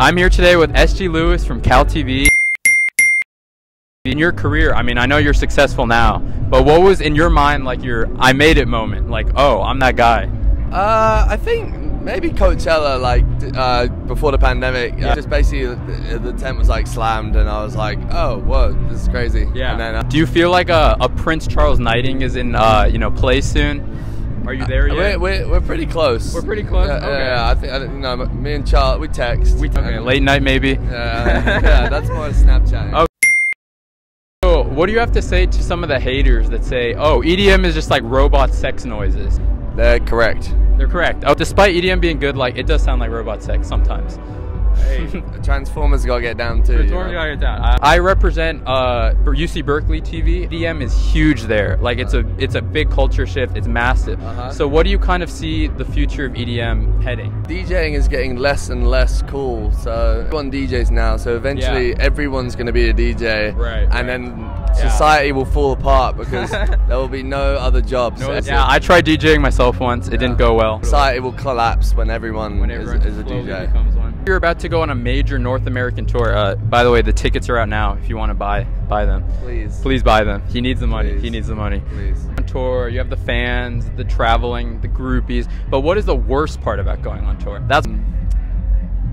I'm here today with SG Lewis from Cal TV. In your career, I mean, I know you're successful now, but what was in your mind like your I made it moment? Like, oh, I'm that guy. Uh, I think maybe Coachella, like uh, before the pandemic, Yeah. just basically the, the tent was like slammed, and I was like, oh, whoa, this is crazy. Yeah. And then, uh, Do you feel like a, a Prince Charles Knighting is in, uh, you know, play soon? Are you there uh, we're, yet? we're, we're pretty close. We're pretty close? Yeah, Okay. yeah, I think I, don't- you know, me and Charles, we text. We okay, late night maybe. Yeah, yeah, that's more Snapchat. Oh. So, what do you have to say to some of the haters that say, "Oh, EDM is just like robot sex noises"? They're correct. They're correct. Oh, despite EDM being good, like it does sound like robot sex sometimes. Hey, Transformers gotta get down too. you Transformers know? gotta get down. I, I represent uh, UC Berkeley TV. EDM is huge there. Like it's a it's a big culture shift. It's massive. Uh-huh. So what do you kind of see the future of EDM heading? DJing is getting less and less cool. So everyone DJs now. So eventually Yeah. everyone's going to be a DJ. Right, And right. then society will fall apart because there will be no other jobs. No, yeah. I tried DJing myself once. It didn't go well. Society will collapse when everyone, when everyone is a slowly DJ. becomes one. You're about to go on a major North American tour. Uh, by the way, the tickets are out now. If you want to buy, buy them. Please. Please buy them. He needs the money. He needs the money. Please. On tour, you have the fans, the traveling, the groupies. But what is the worst part about going on tour? That's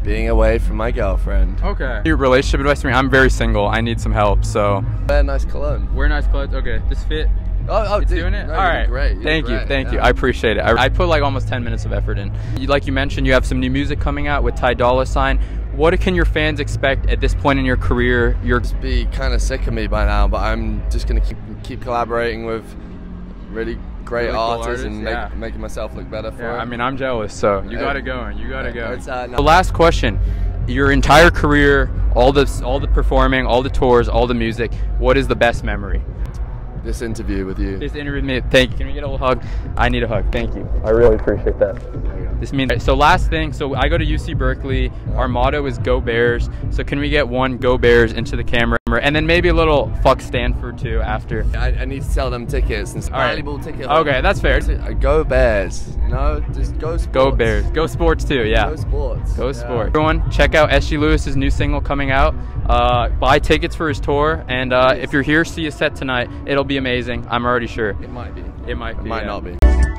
Being away from my girlfriend. okay. Your relationship advice to me. I'm very single. I need some help. So Wear nice cologne. wear nice clothes. Okay, this fit. Oh, oh It's dude. doing it. No, All you right. look Great. You thank you. Thank you. I appreciate it. I, I put like almost 10 minutes of effort in. You- Like you mentioned, you have some new music coming out with Ty Dolla Sign. What can your fans expect at this point in your career? You're just be kind of sick of me by now, but I'm just gonna keep keep collaborating with really great Really cool artists, artists, and make, yeah. making myself look better for Yeah, it. I mean, I'm jealous, so you Yeah. got it going. You got it Yeah, going. it's, uh, no- The last question: Your entire career, all the all the performing, all the tours, all the music. What is the best memory? this interview with you. This interview with me. Thank you. Can we get a little hug? I need a hug. Thank you. I really appreciate that. This means so. Last thing. So I go to UC Berkeley. Our motto is "Go Bears." So can we get one "Go Bears" into the camera, and then maybe a little "Fuck Stanford" too after. I, I need to sell them tickets and All right. valuable ticket. Okay, that's fair. Uh, Go Bears. You know, just go sports. Go Bears. Go sports too. Yeah. Go sports. Go Yeah. sport. Everyone, check out SG Lewis's new single coming out. Uh, buy tickets for his tour, and uh, if you're here, see a set tonight. It'll be amazing. I'm already sure. It might be. It might It might yeah. not be.